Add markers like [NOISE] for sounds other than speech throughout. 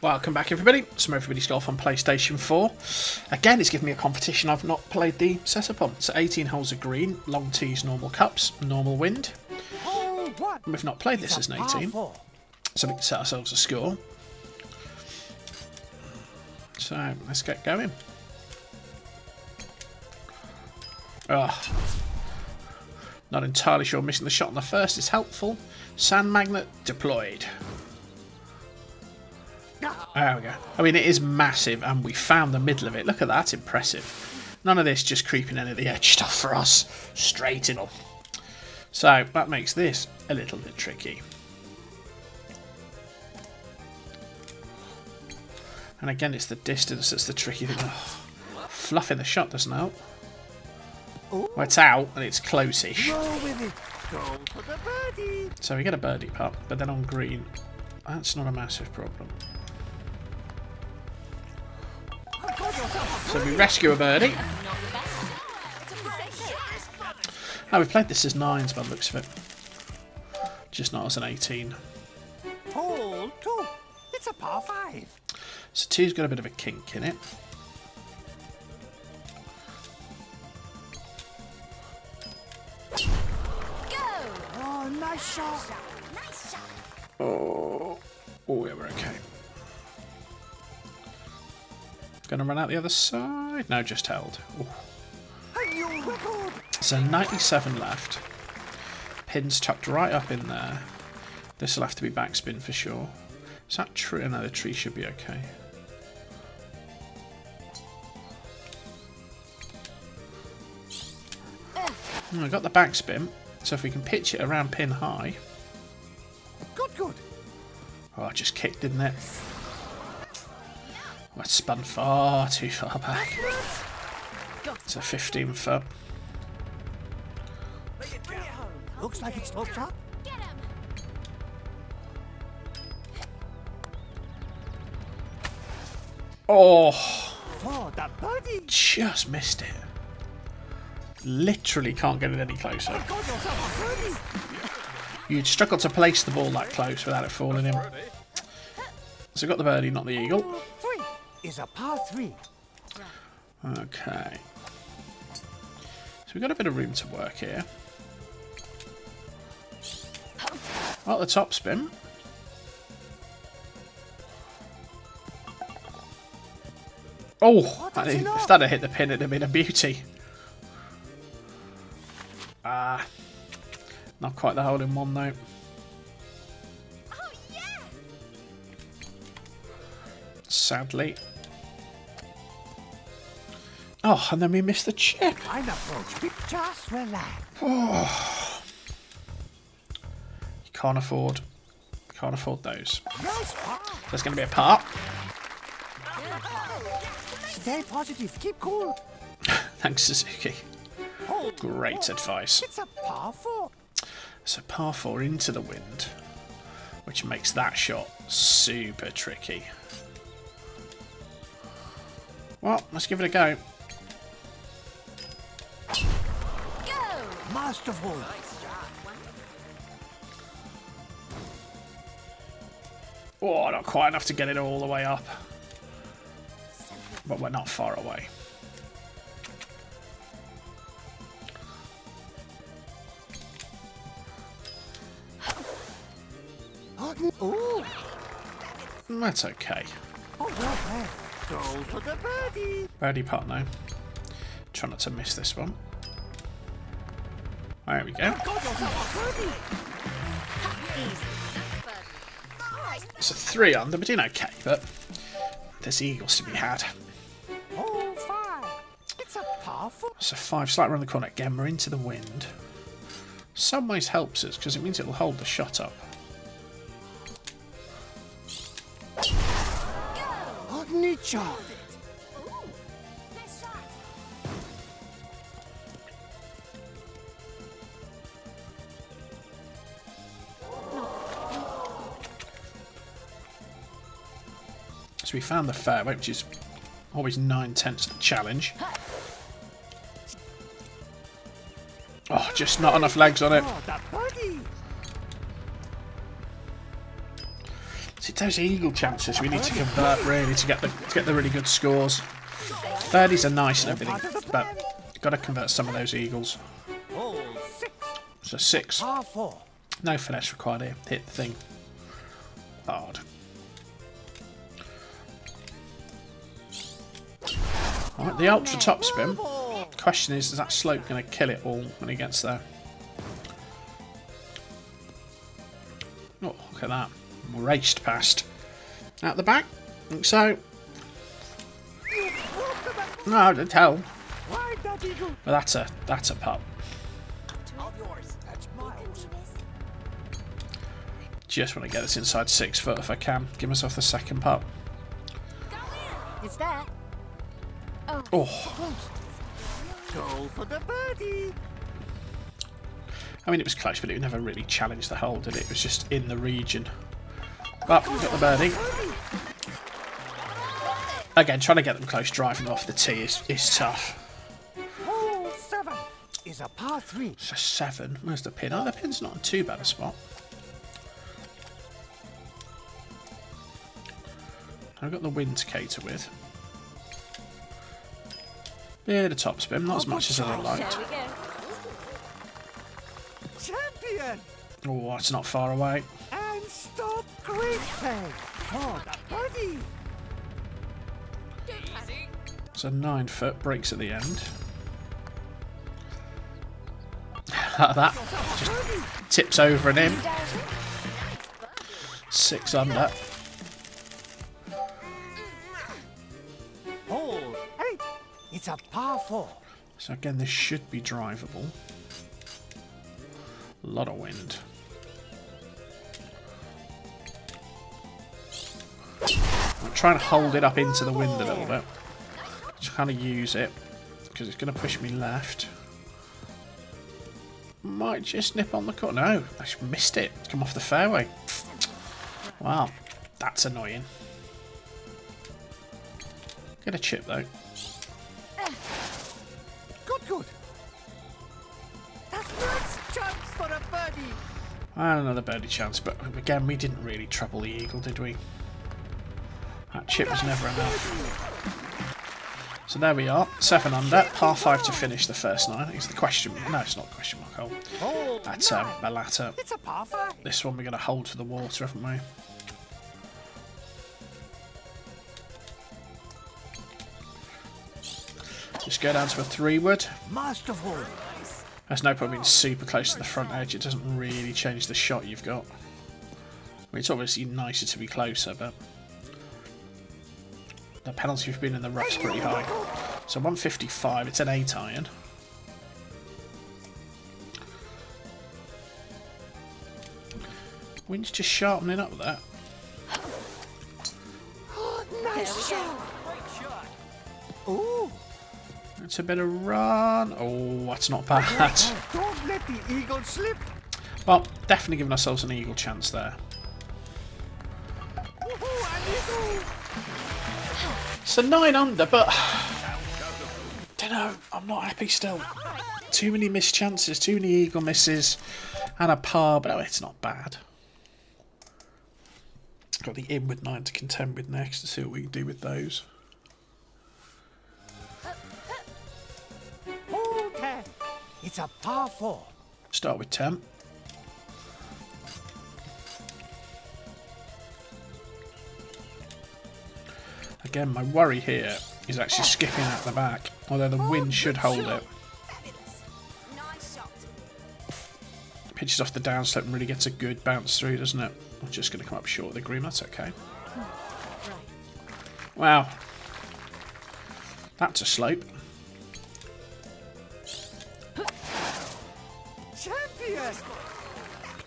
Welcome back everybody, some Everybody's Golf on PlayStation 4. Again, it's given me a competition I've not played the setup on. So 18 holes of green, long tees, normal cups, normal wind. We've not played this as an 18, so we can set ourselves a score. So, let's get going. Oh, not entirely sure missing the shot on the first is helpful. Sand magnet deployed. There we go. I mean, it is massive, and we found the middle of it. Look at that, impressive. None of this just creeping in of the edge [LAUGHS] stuff for us. Straight in. So, that makes this a little bit tricky. And again, it's the distance that's the tricky thing. Oh, [SIGHS] fluffing the shot doesn't help. Well, it's out, and it's close-ish. So we get a birdie putt, but then on green, that's not a massive problem. So we rescue a birdie. Oh, we've played this as nines by the looks of it. Just not as an 18. Hole two. It's a par five. So two's got a bit of a kink in it. Oh, nice shot. Oh, oh yeah, we're okay. Gonna run out the other side? No, just held. Ooh. So 97 left. Pin's tucked right up in there. This will have to be backspin for sure. Is that true? No, the tree should be okay. Oh, I got the backspin, so if we can pitch it around pin high. Good, good. Oh, I just kicked, didn't it? Oh, it spun far too far back. It's a 15 foot. Looks like it's sloped up. Oh, Oh, just missed it. Literally can't get it any closer. Got yourself a birdie. You'd struggle to place the ball that close without it falling in. So got the birdie, not the eagle. Is a par three. Okay. So we've got a bit of room to work here. Well, the top spin. Oh, that- if that had hit the pin, it'd have been a beauty. Ah, not quite the hole in one though. Sadly. Oh, and then we missed the chip. Fine approach. Keep just relax. Oh. You can't afford, can't afford those. There's going to be a part. Stay positive. Keep cool. [LAUGHS] Thanks, Suzuki. Great advice. It's a par four. So par four into the wind, which makes that shot super tricky. Well, let's give it a go. Masterful. Oh, not quite enough to get it all the way up. But we're not far away. Ooh. That's okay. Oh, well played. Go for the birdie. Birdie putt now. Try not to miss this one. There we go. It's a three under, we're doing okay, but there's eagles to be had. Hole. It's a. So five, slight around the corner. Again, we're into the wind. Some ways helps us because it means it'll hold the shot up. So we found the fairway, which is always nine tenths of the challenge. Oh, just not enough legs on it. See, those eagle chances we need to convert really to get the to get the really good scores. Birdies are nice and everything, but got to convert some of those eagles. So six. No finesse required here. Hit the thing. Hard. Alright, the ultra top spin. Question is, is that slope going to kill it all when he gets there? Oh, look at that. Raced past. Out the back. I Think so. No, I didn't tell. That. But that's a that's a miles. Just want to get this inside six foot if I can. Give myself the second. It's there. Oh, Go for the birdie. I mean it was close, but it never really challenged the hole, did it? It was just in the region. But we got the birdie. Again, trying to get them close driving off the tee is, is tough. Hole seven is a par three. So seven. Where's the pin? Oh, the pin's not in too bad a spot. I've got the wind to cater with. Bit of top spin, not as much as. There we go. Champion. Oh, it's not far away. And stop play. For oh, the birdie. So nine foot breaks at the end. [LAUGHS] that just tips over and in. Six under. It's a par four. So again, this should be drivable. A lot of wind. I'm trying to hold it up into the wind a little bit. Just kind of use it because it's going to push me left. Might just nip on the cut. No, I just missed it. It's come off the fairway. Wow, that's annoying. Get a chip though. Good. That's nice chance for a birdie. And another birdie chance, but again, we didn't really trouble the eagle, did we? That chip was never enough. So there we are, seven under, par five to finish the first nine. It's the question. No, it's not question mark hole. That's um, latter. A par five. This one we're going to hold for the water, haven't we? Just go down to a three wood. Masterful. There's no point being super close to the front edge. It doesn't really change the shot you've got. I mean, it's obviously nicer to be closer, but the penalty for being in the rough's pretty high. So 155. It's an eight iron. Wind's just sharpening up there. Nice shot. Ooh. It's a bit of run. Oh, that's not bad. Don't let [LAUGHS] the eagle slip. well, definitely giving ourselves an eagle chance there. Eagle. So nine under, but I [SIGHS] don't know. I'm not happy still. Too many missed chances, too many eagle misses, and a par. But oh, it's not bad. Got the in with nine to contend with next to see what we can do with those. It's a par four. Start with ten. Again, my worry here is actually skipping out the back, although the wind should hold it. Fabulous. Nice shot. pitches off the downslope and really gets a good bounce through, doesn't it? I'm just going to come up short of the green. That's okay. Hmm, wow. That's a slope.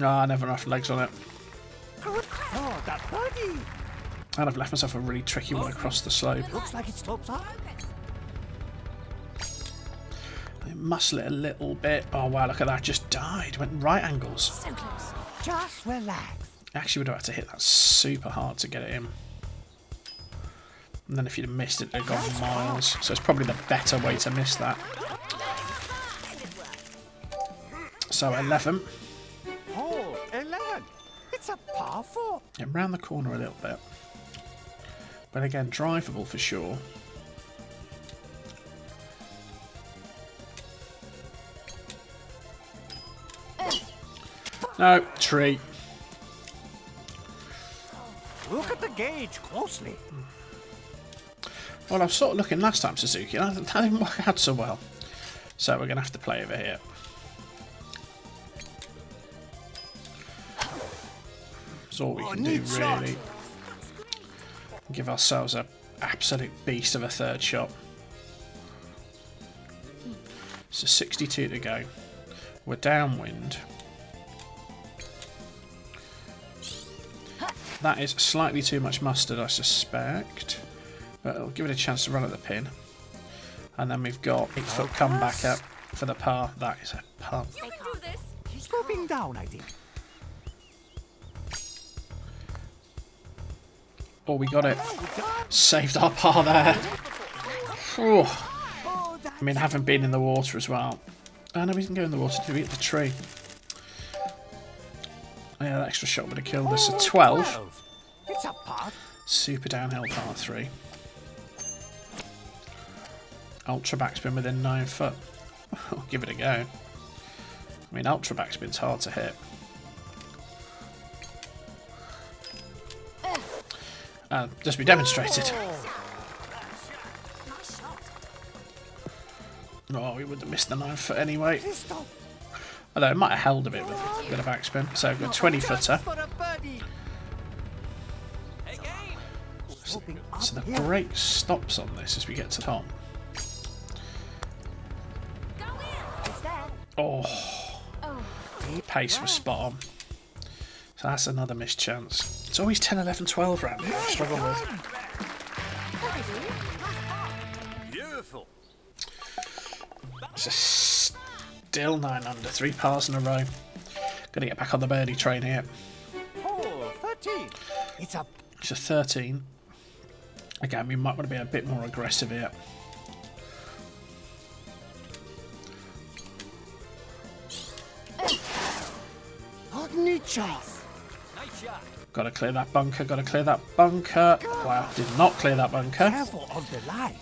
Ah, never enough legs on it. And I've left myself a really tricky one across the slope. Looks like it slopes up. Muscle it a little bit. Oh wow, look at that. Just died. Went right angles. So close. Just relax. Actually would have had to hit that super hard to get it in. And then if you'd have missed it, it'd have gone miles. So it's probably the better way to miss that. So 11. Hole 11. It's a par four. Yeah, round the corner a little bit. But again, drivable for sure. No, tree. Look at the gauge closely. Well, I was sort of looking last time, Suzuki, and that didn't work out so well. So we're going to have to play over here. All we Oh, can do, neat shot. really. Give ourselves a absolute beast of a third shot. So 62 to go. We're downwind. That is slightly too much mustard, I suspect. But it'll give it a chance to run at the pin. And then we've got 8 foot oh, comeback up for the par. That is a par. You can do this. Sloping down, I think. Oh, we got it. Saved our par there. Whew. I mean, having been in the water as well. Oh no, we didn't go in the water, did we? Hit the tree. Oh, yeah, that extra shot would have killed us. So 12. It's a. Super downhill par 3. Ultra backspin within 9 foot. I'll [LAUGHS] give it a go. I mean, ultra backspin's hard to hit. Uh, just be demonstrated. Oh, we would have missed the 9 foot anyway. Although it might have held a bit with a bit of backspin. So we've got 20 footer. Sloping So the break stops on this as we get to. Oh, Oh, pace was spot on. So that's another missed chance. It's always 10, 11, 12 round here I struggle with. Beautiful. It's a still 9 under, three pars in a row. Gonna get back on the birdie train here. Hole 13. It's a It's a 13. Again, we might want to be a bit more aggressive here. neat shot. Gotta clear that bunker, gotta clear that bunker. Wow, did not clear that bunker. Careful on the line.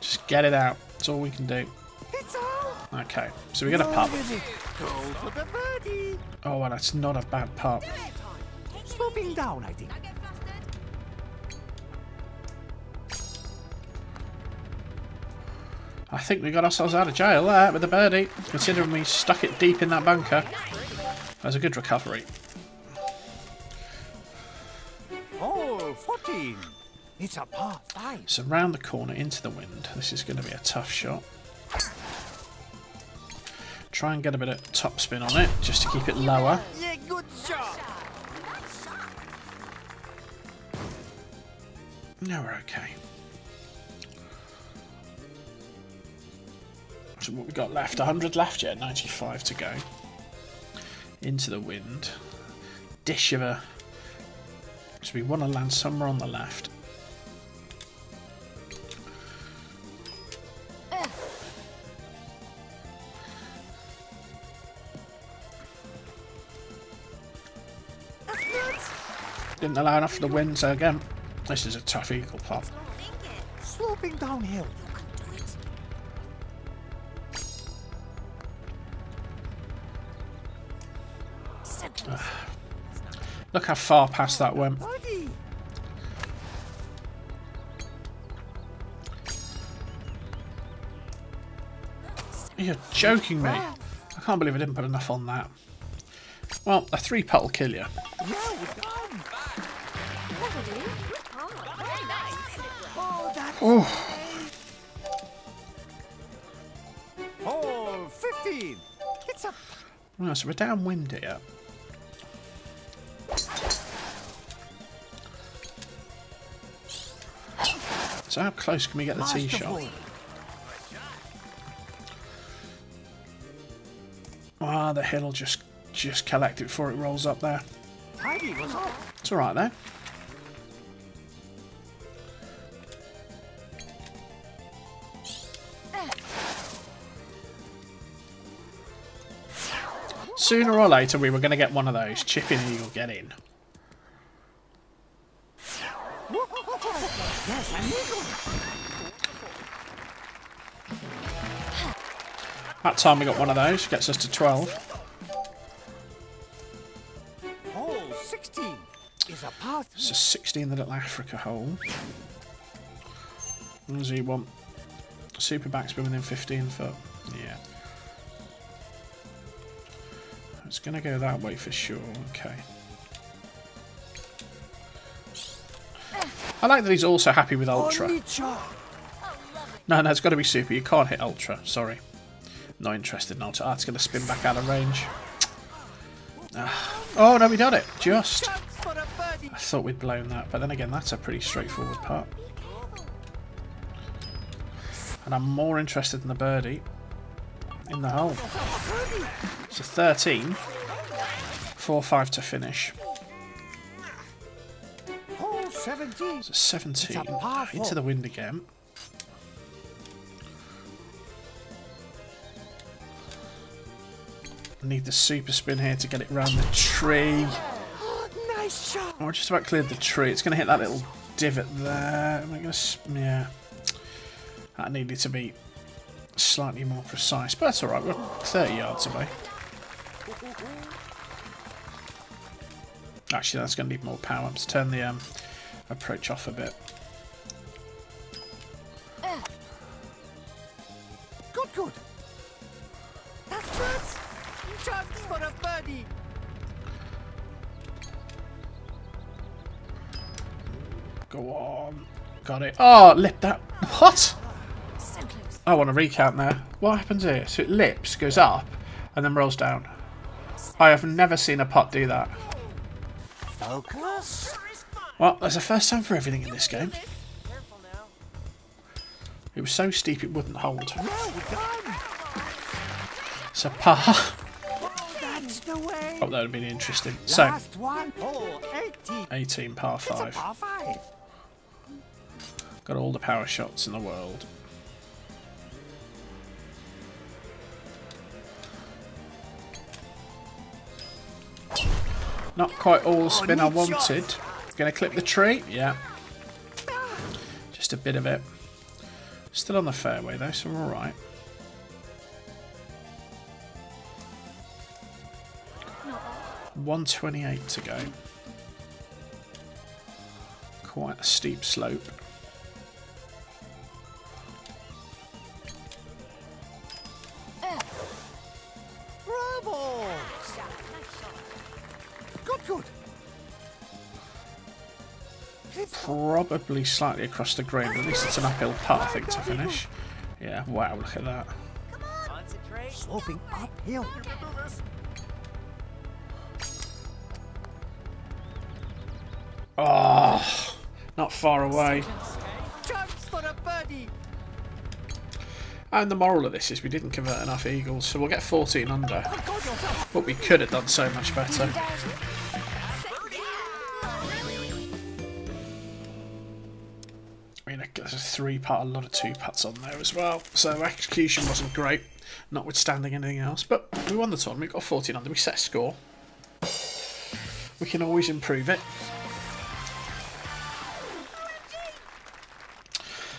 Just get it out. That's all we can do. It's out. Okay, so we get a putt. With it. Go for the birdie. Oh, well, that's not a bad putt. Sloping down, I think. I think we got ourselves out of jail there with the birdie, considering we stuck it deep in that bunker. That was a good recovery. Hole 14. It's a par 5. So round the corner into the wind. This is going to be a tough shot. Try and get a bit of topspin on it, just to keep it lower. Yeah, good shot. Now we're okay. So what we got left? 100 left yet, 95 to go. Into the wind. Dish of a... So we want to land somewhere on the left. Didn't allow enough for the wind, so again, this is a tough eagle. Think. Sloping downhill. Look how far past that went. You're joking me. I can't believe I didn't put enough on that. Well, a three putt will kill you. Yeah, we're done. Oh, very nice. Oh, Oh, hole 15. It's a right, so we're downwind here. So how close can we get the tee shot? Ah, the hill will just just collect it before it rolls up there. It's alright there. Sooner or later we were going to get one of those. Chip in you'll get in. Yes, eagle. That time we got one of those. Gets us to 12. Hole 16 is a path. It's a 16 the little Africa hole. What does he want? Super backspin within 15 foot. Yeah. It's going to go that way for sure. Okay. I like that he's also happy with Ultra. No, no, it's got to be Super. You can't hit Ultra. Sorry. Not interested in Ultra. Ah, it's going to spin back out of range. Ah. Oh, no, we done it. Just. Chance for a birdie. I thought we'd blown that, but then again, that's a pretty straightforward part. And I'm more interested in the birdie in the hole. So 13. 4-5 to finish. Hole 17. It's a 17. It's a par Into the wind again. I need the super spin here to get it round the tree. [GASPS] Nice shot. Oh, I just about cleared the tree. It's going to hit that little divot there. Am I going to... Yeah. That needed to be slightly more precise. But that's alright. We're 30 yards away. Actually, that's going to need more power. Let's turn the um, approach off a bit. Good, good. That's good. Chance for a birdie. Go on. Got it. Oh, lip that. What? So close. I want to recount there. What happens here? So it lips, goes up, and then rolls down. I have never seen a pot do that. Focus. Well, there's a first time for everything in this game. It was so steep it wouldn't hold. So [LAUGHS] par. That's the way. Oh, that would have been interesting. So, Last one. Hole 18. 18 par 5. Got all the power shots in the world. Not quite all the spin I oh, wanted. Gonna clip the tree? Yeah. Just a bit of it. Still on the fairway though, so we're alright. One twenty-eight to go. Quite a steep slope. Bravo. Good, good. Probably slightly across the green, but at least it's an uphill putt, I think, to finish. Yeah, wow, look at that. sloping uphill. Oh, not far away. Chance for a birdie. And the moral of this is we didn't convert enough eagles, so we'll get 14 under. But we could have done so much better. Three putt, a lot of two putts on there as well. So execution wasn't great, notwithstanding anything else. But we won the tournament, we got 14 under, we set score. We can always improve it.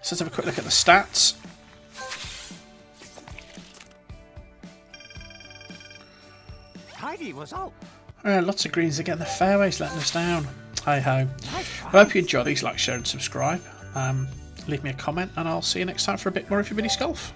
So let's have a quick look at the stats. Tidy was out. Uh, lots of greens again. The fairways letting us down. Hi ho. I hope you enjoy these. Like, share, and subscribe. Um, leave me a comment, and I'll see you next time for a bit more of mini golf.